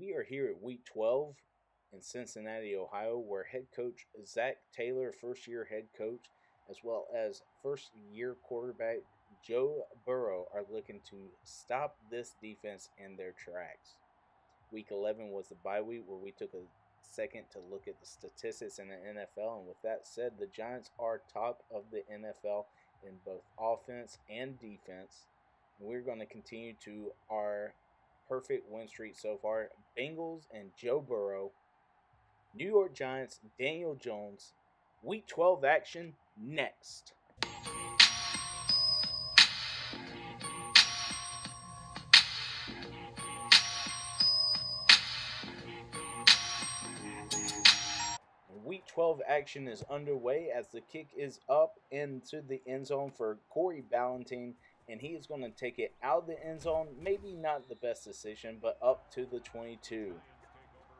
We are here at week 12 in Cincinnati, Ohio, where head coach Zac Taylor, first year head coach, as well as first year quarterback Joe Burrow are looking to stop this defense in their tracks. Week 11 was the bye week where we took a second to look at the statistics in the NFL. And with that said, the Giants are top of the NFL in both offense and defense. And we're going to continue to our perfect win streak so far. Bengals and Joe Burrow, New York Giants, Daniel Jones, Week 12 action next. Week 12 action is underway as the kick is up into the end zone for Corey Ballentine, and he is going to take it out of the end zone. Maybe not the best decision, but up to the 22.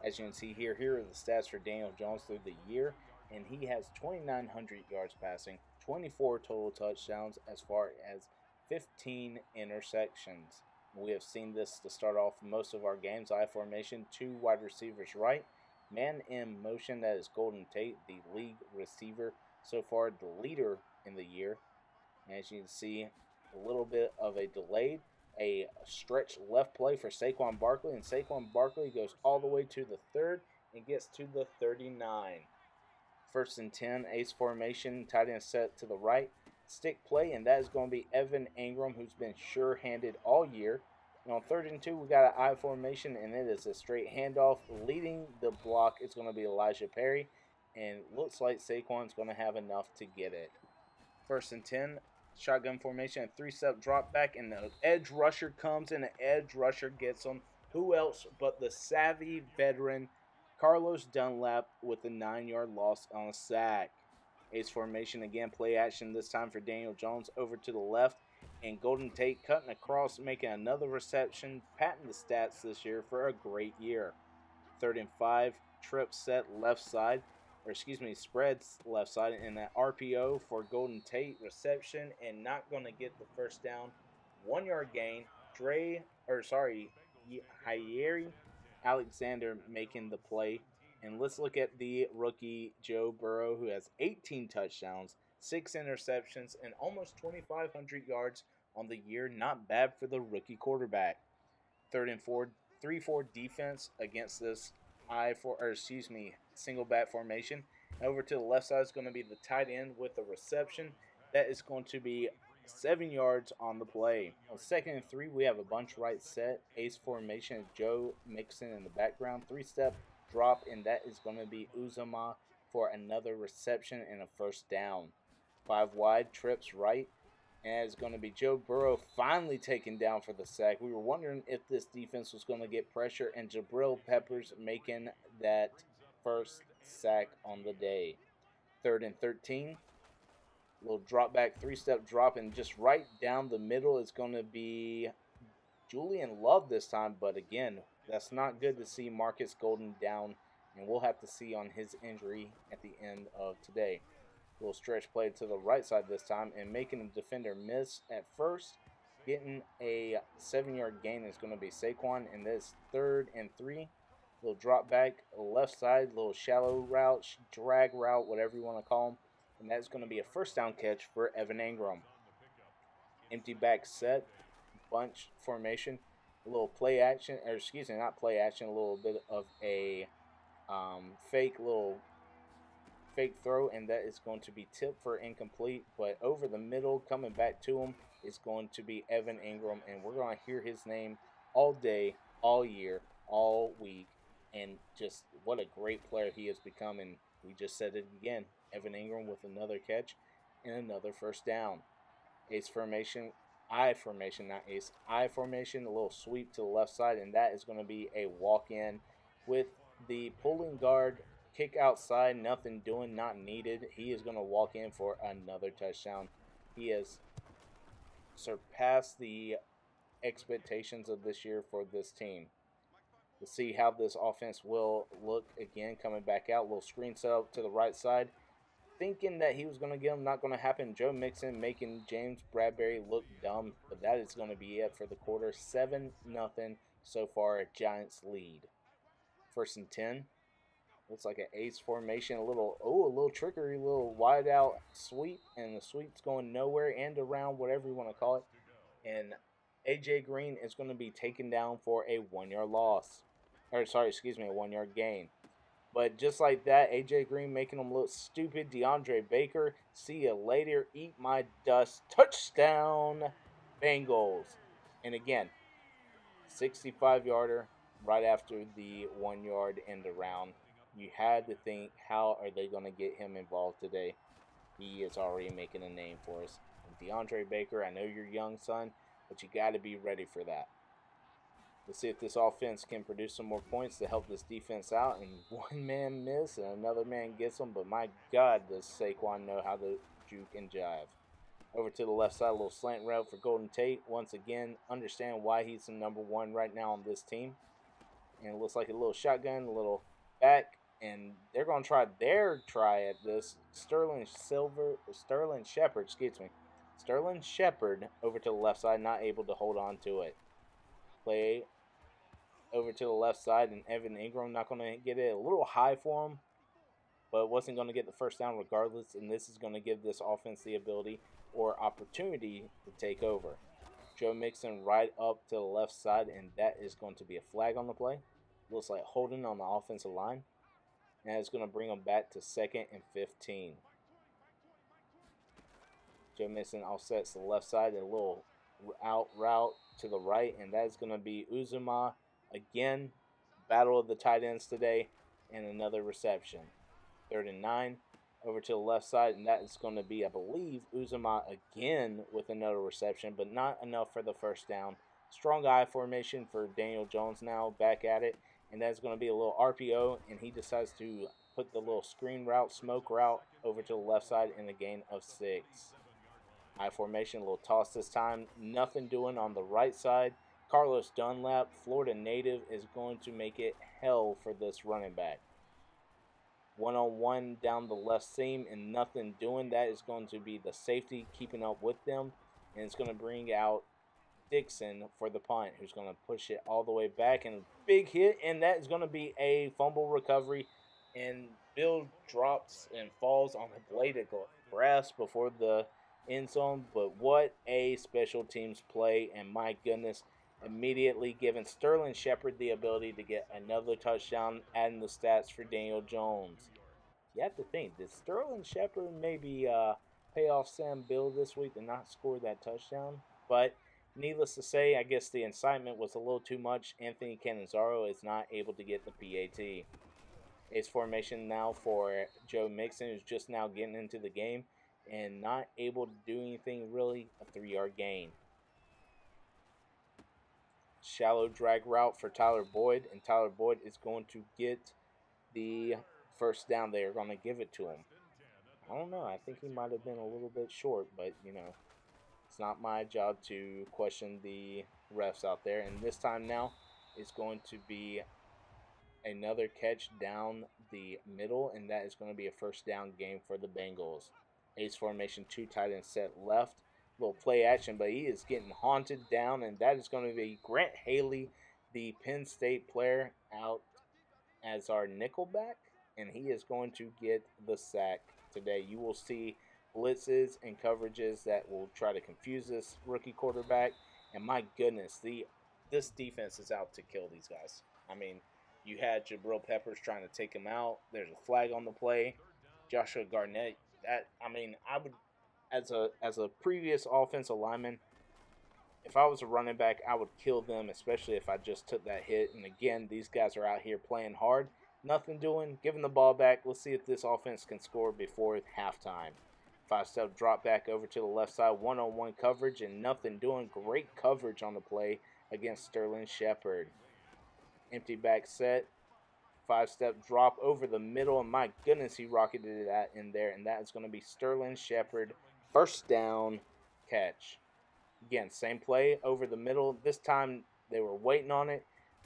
As you can see here, here are the stats for Daniel Jones through the year, and he has 2,900 yards passing, 24 total touchdowns, as far as 15 interceptions. We have seen this to start off most of our games. I formation, two wide receivers right, Man in motion, that is Golden Tate, the league receiver so far, the leader in the year. As you can see, a little bit of a delayed, a stretch left play for Saquon Barkley, and Saquon Barkley goes all the way to the third and gets to the 39. First and 10, ace formation, tight end set to the right, stick play, and that is going to be Evan Engram, who's been sure handed all year. And on third and two, we got an I formation, and it is a straight handoff. Leading the block is going to be Elijah Perry, and looks like Saquon's going to have enough to get it. First and 10, shotgun formation, a three step drop back, and the edge rusher comes, and the edge rusher gets him. Who else but the savvy veteran Carlos Dunlap with a nine yard loss on a sack? Ace formation again, play action this time for Daniel Jones over to the left and Golden Tate cutting across, making another reception, patting the stats this year for a great year. Third and five, trip set left side, or excuse me, spreads left side, and that RPO for Golden Tate reception, and not going to get the first down. One yard gain. Dre, or sorry, Jaire Alexander making the play. And let's look at the rookie Joe Burrow, who has 18 touchdowns, six interceptions, and almost 2,500 yards on the year. Not bad for the rookie quarterback. Third and four, three four defense against this I for or excuse me single back formation. Over to the left side is going to be the tight end with the reception. That is going to be seven yards on the play. On second and three, we have a bunch right set, ace formation, Joe Mixon in the background, three step drop, and that is going to be Uzomah for another reception and a first down. Five wide, trips right. And it's going to be Joe Burrow finally taken down for the sack. We were wondering if this defense was going to get pressure, and Jabril Peppers making that first sack on the day. Third and 13. Little drop back, three step drop, and just right down the middle is going to be Julian Love this time. But again, that's not good to see Markus Golden down, and we'll have to see on his injury at the end of today. Little stretch play to the right side this time and making the defender miss at first. Getting a seven yard gain is going to be Saquon in this third and three. Little drop back left side, little shallow route, drag route, whatever you want to call them. And that's going to be a first down catch for Evan Engram. Empty back set, bunch formation, a little play action, or excuse me, not play action, a little bit of a um, fake little fake throw, and that is going to be tipped for incomplete. But over the middle, coming back to him, is going to be Evan Engram, and we're going to hear his name all day, all year, all week, and just what a great player he has become. And we just said it again Evan Engram with another catch and another first down. Ace formation, I formation, not ace, I formation, a little sweep to the left side, and that is going to be a walk in with the pulling guard kick outside, nothing doing, not needed. He is going to walk in for another touchdown. He has surpassed the expectations of this year for this team. To see how this offense will look again coming back out. Little screen set up to the right side. Thinking that he was going to get him, not going to happen. Joe Mixon making James Bradberry look dumb, but that is going to be it for the quarter. 7 nothing so far, Giants lead. First and 10. Looks like an ace formation. A little, oh, a little trickery, little wide out sweep. And the sweep's going nowhere and around, whatever you want to call it. And AJ Green is going to be taken down for a one yard loss. Or, sorry, excuse me, a one yard gain. But just like that, AJ Green making them look stupid. DeAndre Baker, see you later. Eat my dust. Touchdown, Bengals. And again, 65 yarder right after the one yard end around. You had to think, how are they going to get him involved today? He is already making a name for us. And DeAndre Baker, I know you're young, son, but you got to be ready for that. Let's see if this offense can produce some more points to help this defense out. And one man miss and another man gets them. But my God, does Saquon know how to juke and jive. Over to the left side, a little slant route for Golden Tate. Once again, understand why he's the number one right now on this team. And it looks like a little shotgun, a little back. And they're going to try their try at this. Sterling Silver, Sterling Shepard, excuse me. Sterling Shepard over to the left side, not able to hold on to it. Play over to the left side, and Evan Engram not going to get it a little high for him, but wasn't going to get the first down regardless. And this is going to give this offense the ability or opportunity to take over. Joe Mixon right up to the left side, and that is going to be a flag on the play. Looks like holding on the offensive line. And it's going to bring them back to second and 15. Joe Mixon offsets the left side, a little out route to the right, and that is going to be Uzomah again. Battle of the tight ends today, and another reception. Third and nine over to the left side, and that is going to be, I believe, Uzomah again with another reception, but not enough for the first down. Strong I formation for Daniel Jones now back at it, and that's going to be a little RPO, and he decides to put the little screen route, smoke route over to the left side in a gain of six. High formation, a little toss this time. Nothing doing on the right side. Carlos Dunlap, Florida native, is going to make it hell for this running back. One on one down the left seam and nothing doing. That is going to be the safety keeping up with them. And it's going to bring out Dixon for the punt, who's going to push it all the way back. And big hit, and that is going to be a fumble recovery. And Bill drops and falls on the blade of grass before the end zone. But what a special teams play. And my goodness, immediately giving Sterling Shepard the ability to get another touchdown, adding the stats for Daniel Jones. You have to think, did Sterling Shepard maybe uh, pay off Sam Bill this week to not score that touchdown? But needless to say, I guess the incitement was a little too much. Anthony Cannizaro is not able to get the PAT. Ace formation now for Joe Mixon, who's just now getting into the game and not able to do anything really. A three yard gain. Shallow drag route for Tyler Boyd, and Tyler Boyd is going to get the first down. They are going to give it to him. I don't know. I think he might have been a little bit short, but you know, it's not my job to question the refs out there. And this time now, it's going to be another catch down the middle, and that is going to be a first down game for the Bengals. Ace formation, two tight ends set left. Little play action, but he is getting haunted down, and that is going to be Grant Haley, the Penn State player, out as our nickelback, and he is going to get the sack today. You will see blitzes and coverages that will try to confuse this rookie quarterback. And my goodness, the this defense is out to kill these guys. I mean, you had Jabril Peppers trying to take him out. There's a flag on the play. Joshua Garnett that I mean, I would as a as a previous offensive lineman, if I was a running back, I would kill them, especially if I just took that hit. And again, these guys are out here playing hard, nothing doing, giving the ball back. Let's see if this offense can score before halftime. Five step drop back over to the left side, one on one coverage, and nothing doing. Great coverage on the play against Sterling Shepard. Empty back set, five step drop over the middle. And my goodness, he rocketed that in there. And that is going to be Sterling Shepard. First down catch. Again, same play over the middle. This time they were waiting on it.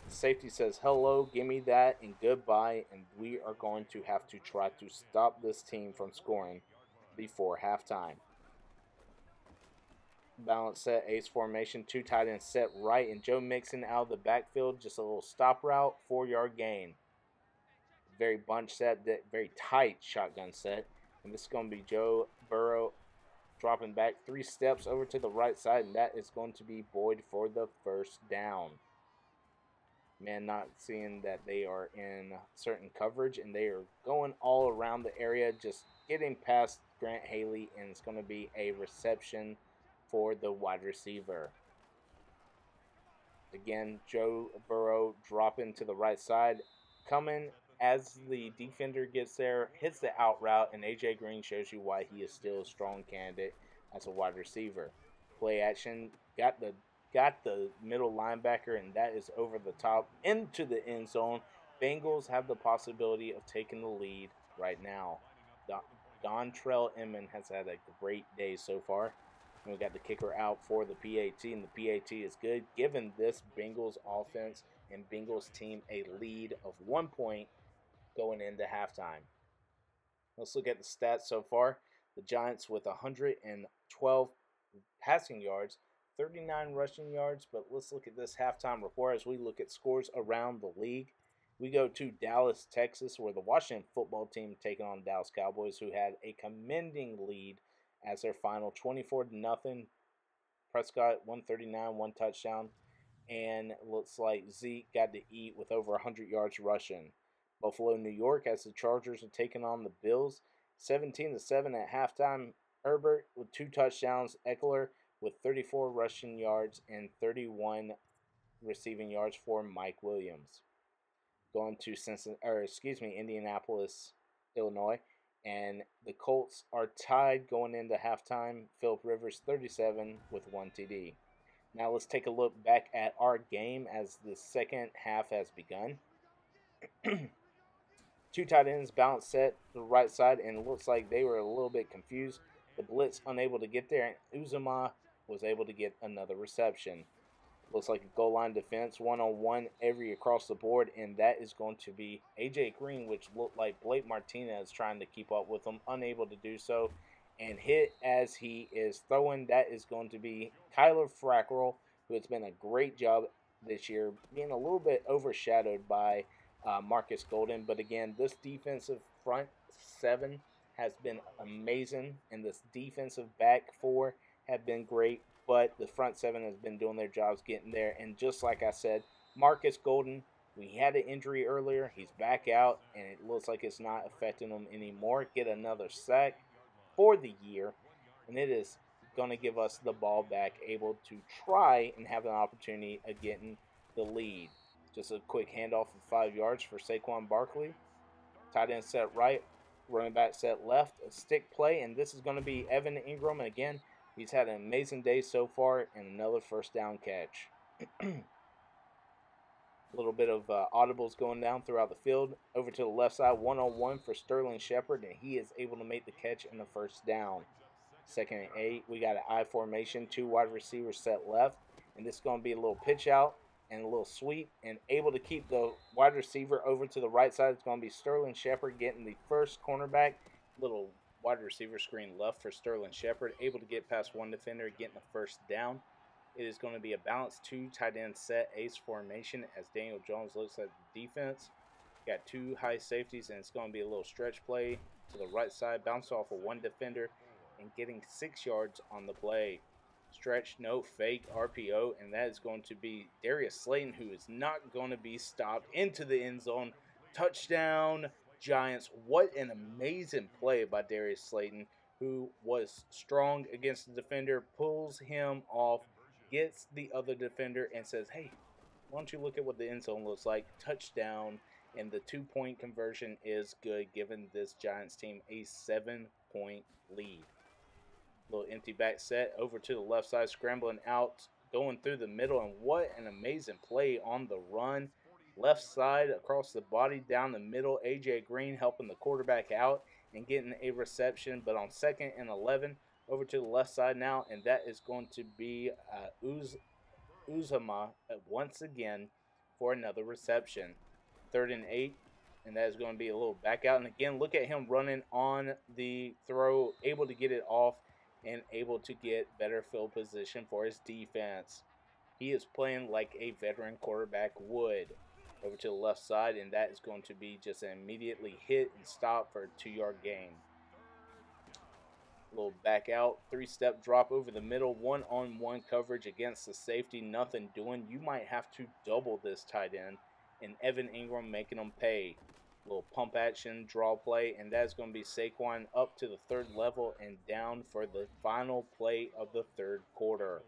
safety says, hello, give me that, and goodbye. And we are going to have to try to stop this team from scoring before halftime. Balance set, ace formation, two tight ends set right, and Joe Mixon out of the backfield, just a little stop route, four yard gain. Very bunch set, very tight shotgun set. And this is going to be Joe Burrow dropping back three steps over to the right side, and that is going to be Boyd for the first down. Man, not seeing that they are in certain coverage, and they are going all around the area, just getting past Grant Haley, and it's going to be a reception for the wide receiver. Again, Joe Burrow dropping to the right side, coming as the defender gets there, hits the out route, and AJ Green shows you why he is still a strong candidate as a wide receiver. Play action, got the got the middle linebacker, and that is over the top into the end zone. Bengals have the possibility of taking the lead right now. Don, Dontrelle Inman has had a great day so far. And we got the kicker out for the PAT, and the PAT is good, giving this Bengals offense and Bengals team a lead of one point going into halftime. Let's look at the stats so far. The Giants with 112 passing yards, 39 rushing yards. But let's look at this halftime report as we look at scores around the league. We go to Dallas, Texas, where the Washington football team taking on Dallas Cowboys, who had a commending lead as their final 24 to nothing. Prescott 139, one touchdown, and looks like Zeke got to eat with over 100 yards rushing. Buffalo, New York, as the Chargers are taking on the Bills, 17 to 7 at halftime. Herbert with two touchdowns. Ekeler with 34 rushing yards and 31 receiving yards for Mike Williams. Going to Cincinnati, or excuse me, Indianapolis, Illinois, and the Colts are tied going into halftime. Philip Rivers 37 with one TD. Now let's take a look back at our game as the second half has begun. Two tight ends balance set the right side, and it looks like they were a little bit confused. The blitz unable to get there, and Uzomah was able to get another reception. Looks like a goal line defense, one on one every across the board, and that is going to be AJ Green, which looked like Blake Martinez trying to keep up with him, unable to do so, and hit as he is throwing. That is going to be Kyler Fackrell, who has been a great job this year, being a little bit overshadowed by uh, Markus Golden. But again, this defensive front seven has been amazing, and this defensive back four have been great. But the front seven has been doing their jobs getting there. And just like I said, Markus Golden, we had an injury earlier. He's back out, and it looks like it's not affecting him anymore. Get another sack for the year, and it is going to give us the ball back, able to try and have an opportunity of getting the lead. Just a quick handoff of five yards for Saquon Barkley. Tight end set right, running back set left, a stick play, and this is going to be Evan Engram And again, he's had an amazing day so far, and another first down catch. a little bit of uh, audibles going down throughout the field. Over to the left side, one on one for Sterling Shepard, and he is able to make the catch in the first down. Second and eight, we got an I formation, two wide receivers set left, and this is going to be a little pitch out and a little sweep and able to keep the wide receiver over to the right side. It's going to be Sterling Shepard getting the first cornerback. Little wide receiver screen left for Sterling Shepard. Able to get past one defender, getting the first down. It is going to be a balanced two tight end set ace formation as Daniel Jones looks at the defense. Got two high safeties, and it's going to be a little stretch play to the right side, bounce off of one defender, and getting six yards on the play stretch, no fake RPO, and that is going to be Darius Slayton, who is not going to be stopped into the end zone. Touchdown, Giants. What an amazing play by Darius Slayton, who was strong against the defender, pulls him off, gets the other defender, and says, Hey, why don't you look at what the end zone looks like? Touchdown. And the two point conversion is good, giving this Giants team a seven point lead. Little empty back set over to the left side, scrambling out, going through the middle, and what an amazing play on the run. Left side across the body, down the middle. AJ Green helping the quarterback out and getting a reception. But on second and 11, over to the left side now, and that is going to be uh, Uz- Uzomah uh, once again for another reception. Third and eight, and that is going to be a little back out. And again, look at him running on the throw, able to get it off and able to get better field position for his defense. He is playing like a veteran quarterback would. Over to the left side, and that is going to be just an immediately hit and stop for a two-yard gain. A Little back out, three-step drop over the middle, one-on-one -on -one coverage against the safety, nothing doing. You might have to double this tight end, and Evan Engram making them pay. A Little pump action, draw play, and that's going to be Saquon up to the third level and down for the final play of the third quarter.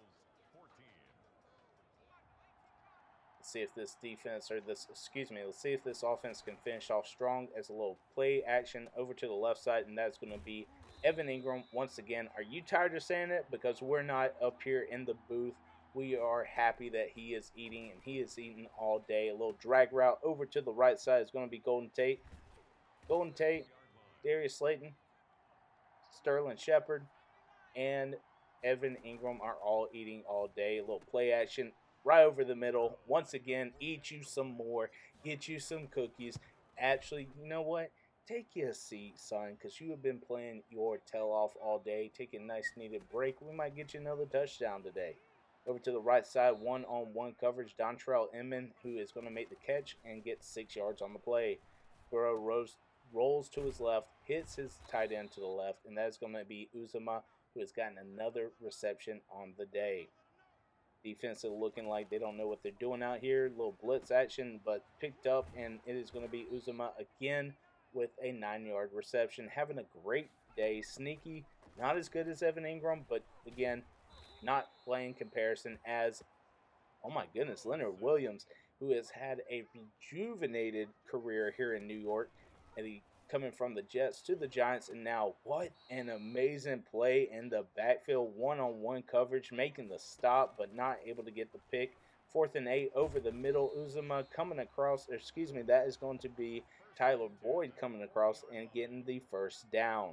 Let's see if this defense or this, excuse me, let's see if this offense can finish off strong as a little play action over to the left side, and that's going to be Evan Engram. Once again, are you tired of saying it? Because we're not up here in the booth we are happy that he is eating, and he is eating all day. A little drag route over to the right side is going to be Golden Tate. Golden Tate, Darius Slayton, Sterling Shepard, and Evan Engram are all eating all day. A little play action right over the middle. Once again, eat you some more, get you some cookies. Actually, you know what? Take you a seat, son, because you have been playing your tail off all day. Take a nice needed break. We might get you another touchdown today. Over to the right side, one-on-one coverage. Dontrelle Inman, who is going to make the catch and get six yards on the play. Burrow rose, rolls to his left, hits his tight end to the left, and that is going to be Uzomah, who has gotten another reception on the day. Defense is looking like they don't know what they're doing out here. Little blitz action, but picked up, and it is going to be Uzomah again with a nine-yard reception. Having a great day. Sneaky, not as good as Evan Engram, but again, not playing comparison as, oh my goodness, Leonard Williams, who has had a rejuvenated career here in New York, and he coming from the Jets to the Giants, and now what an amazing play in the backfield, one-on-one coverage, making the stop, but not able to get the pick. Fourth and eight over the middle. Uzomah coming across, excuse me, that is going to be Tyler Boyd coming across and getting the first down.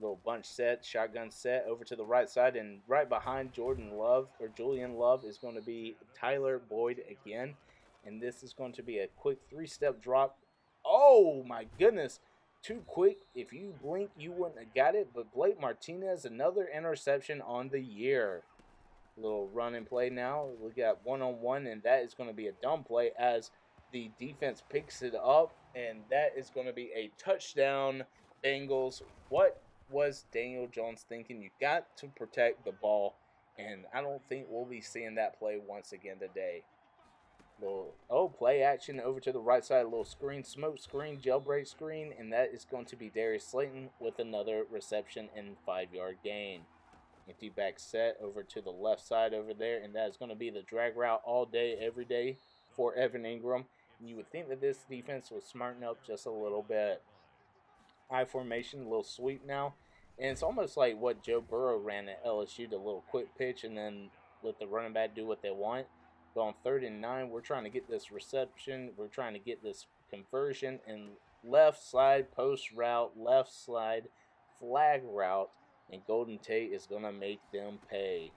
Little bunch set, shotgun set over to the right side, and right behind Jordan Love or Julian Love is going to be Tyler Boyd again. And this is going to be a quick three step drop. Oh my goodness! Too quick. If you blink, you wouldn't have got it. But Blake Martinez, another interception on the year. Little run and play now. We got one on one, and that is going to be a dumb play as the defense picks it up, and that is going to be a touchdown. Bengals. What was Daniel Jones thinking? You got to protect the ball, and I don't think we'll be seeing that play once again today. Little oh play action over to the right side, little screen, smoke screen, jailbreak screen, and that is going to be Darius Slayton with another reception and five yard gain. Empty back set over to the left side over there, and that is going to be the drag route all day, every day for Evan Engram. And you would think that this defense was smarting up just a little bit. I formation, a little sweep now. And it's almost like what Joe Burrow ran at LSU, the little quick pitch and then let the running back do what they want. On third and nine, we're trying to get this reception. We're trying to get this conversion and left slide post route, left slide flag route, and Golden Tate is going to make them pay.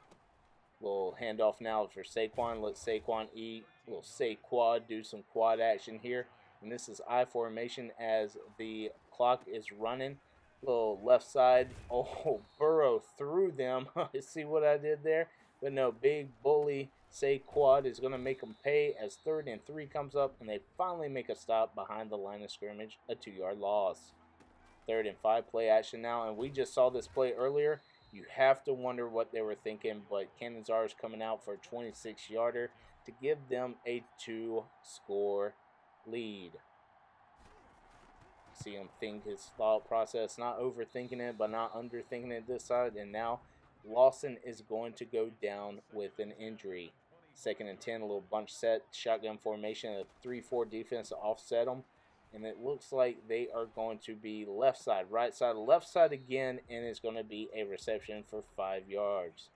We'll hand off now for Saquon. Let Saquon eat. Little Saquad do some quad action here. And this is I formation as the clock is running. Little left side. Oh, Burrow through them. See what I did there? But no, big bully Saquad is going to make them pay as third and three comes up, and they finally make a stop behind the line of scrimmage, a two-yard loss. Third and five play action now, and we just saw this play earlier. You have to wonder what they were thinking, but Catanzaro is coming out for a 26-yarder to give them a two-score lead see him think his thought process, not overthinking it, but not underthinking it this side. And now Lawson is going to go down with an injury. Second and 10, a little bunch set, shotgun formation, a 3 4 defense to offset them. And it looks like they are going to be left side, right side, left side again, and it's going to be a reception for five yards.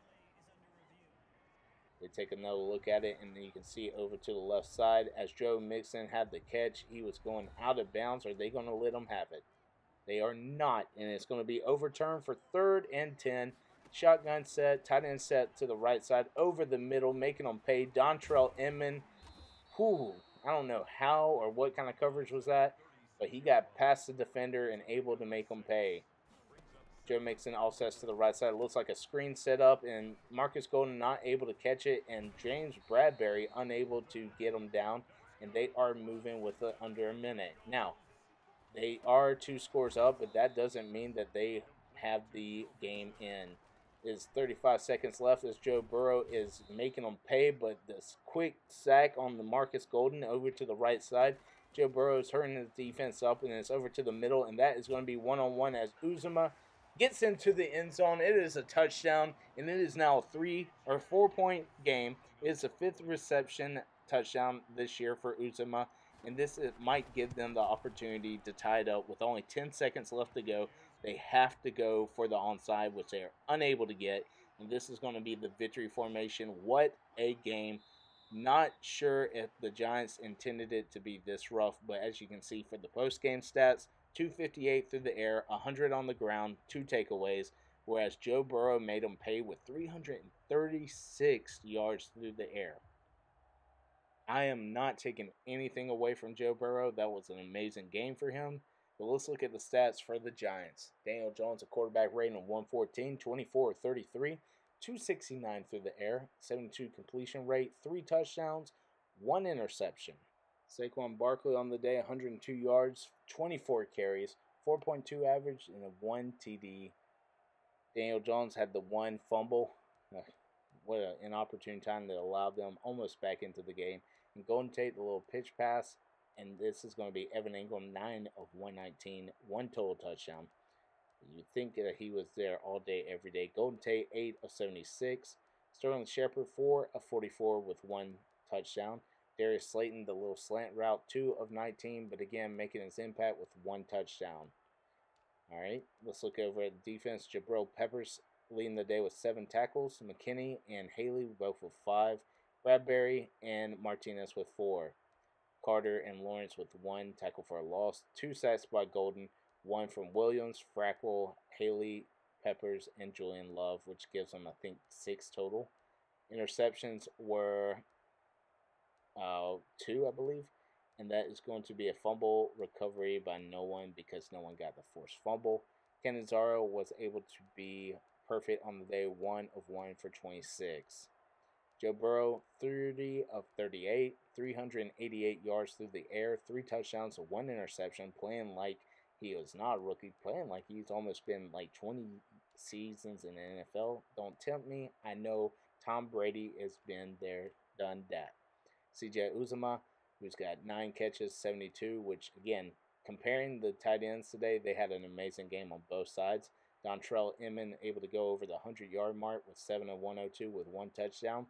They take another look at it, and you can see over to the left side. As Joe Mixon had the catch, he was going out of bounds. Are they going to let him have it? They are not, and it's going to be overturned for third and 10. Shotgun set, tight end set to the right side, over the middle, making them pay. Dontrelle Inman, whew, I don't know how or what kind of coverage was that, but he got past the defender and able to make them pay. Joe Mixon offsets to the right side. It looks like a screen setup, and Markus Golden not able to catch it, and James Bradberry unable to get him down. and they are moving with a, under a minute. Now, they are two scores up, but that doesn't mean that they have the game in. Is 35 seconds left as Joe Burrow is making them pay, but this quick sack on the Markus Golden over to the right side. Joe Burrow is hurting his defense up, and it's over to the middle, and that is going to be one on one as Uzomah gets into the end zone. It is a touchdown, and it is now a three or four point game. It is the fifth reception touchdown this year for Uzomah, and this might give them the opportunity to tie it up with only 10 seconds left to go. They have to go for the onside, which they are unable to get, and this is going to be the victory formation. What a game! Not sure if the Giants intended it to be this rough, but as you can see for the post game stats, 258 through the air, 100 on the ground, two takeaways, whereas Joe Burrow made them pay with 336 yards through the air. I am not taking anything away from Joe Burrow. That was an amazing game for him. But let's look at the stats for the Giants. Daniel Jones, a quarterback rating of 114, 24 33, 269 through the air, 72 completion rate, three touchdowns, one interception. Saquon Barkley on the day, 102 yards, 24 carries, 4.2 average, and a 1 TD. Daniel Jones had the one fumble. What an inopportune time that allowed them almost back into the game. And Golden Tate, the little pitch pass, and this is going to be Evan Engram, 9 of 119, one total touchdown. You think that he was there all day, every day. Golden Tate, 8 of 76. Sterling Shepard, 4 of 44 with one touchdown. Darius Slayton, the little slant route, 2 of 19, but again, making his impact with one touchdown. All right, let's look over at defense. Jabril Peppers leading the day with seven tackles. McKinney and Haley both with five. Bradberry and Martinez with four. Carter and Lawrence with one tackle for a loss. Two sacks by Golden. One from Williams, Fackrell, Haley, Peppers, and Julian Love, which gives them, I think, six total. Interceptions were uh, two, I believe, and that is going to be a fumble recovery by no one because no one got the forced fumble. Catanzaro was able to be perfect on the day, one of one for 26. Joe Burrow, 30 of 38, 388 yards through the air, three touchdowns, one interception, playing like he was not a rookie, playing like he's almost been like 20 seasons in the NFL. Don't tempt me. I know Tom Brady has been there, done that. CJ Uzomah, who's got nine catches, 72, which again, comparing the tight ends today, they had an amazing game on both sides. Dontrelle Inman able to go over the 100 yard mark with 7 of 102 with one touchdown.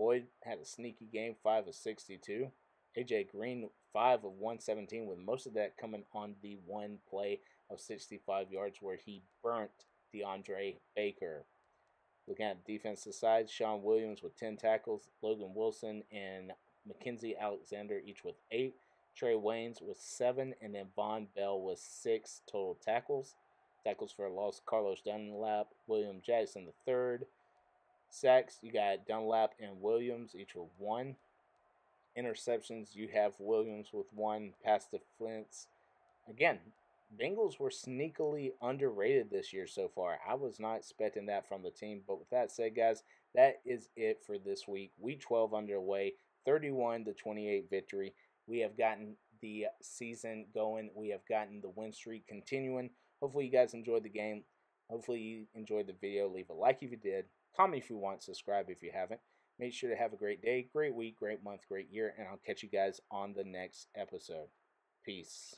Boyd had a sneaky game, 5 of 62. AJ Green, 5 of 117, with most of that coming on the one play of 65 yards where he burnt DeAndre Baker. Looking at the defensive side, Shawn Williams with 10 tackles, Logan Wilson and Mackensie Alexander each with eight. Trae Waynes with seven, and then Vonn Bell with six total tackles. Tackles for a loss, Carlos Dunlap, William Jackson the third. Sacks, you got Dunlap and Williams, each with one. Interceptions, you have Williams with one, pass defense. Again, Bengals were sneakily underrated this year so far. I was not expecting that from the team. But with that said, guys, that is it for this week. Week 12 underway. 31 to 28 victory. We have gotten the season going. We have gotten the win streak continuing. Hopefully, you guys enjoyed the game. Hopefully, you enjoyed the video. Leave a like if you did. Comment if you want. Subscribe if you haven't. Make sure to have a great day, great week, great month, great year, and I'll catch you guys on the next episode. Peace.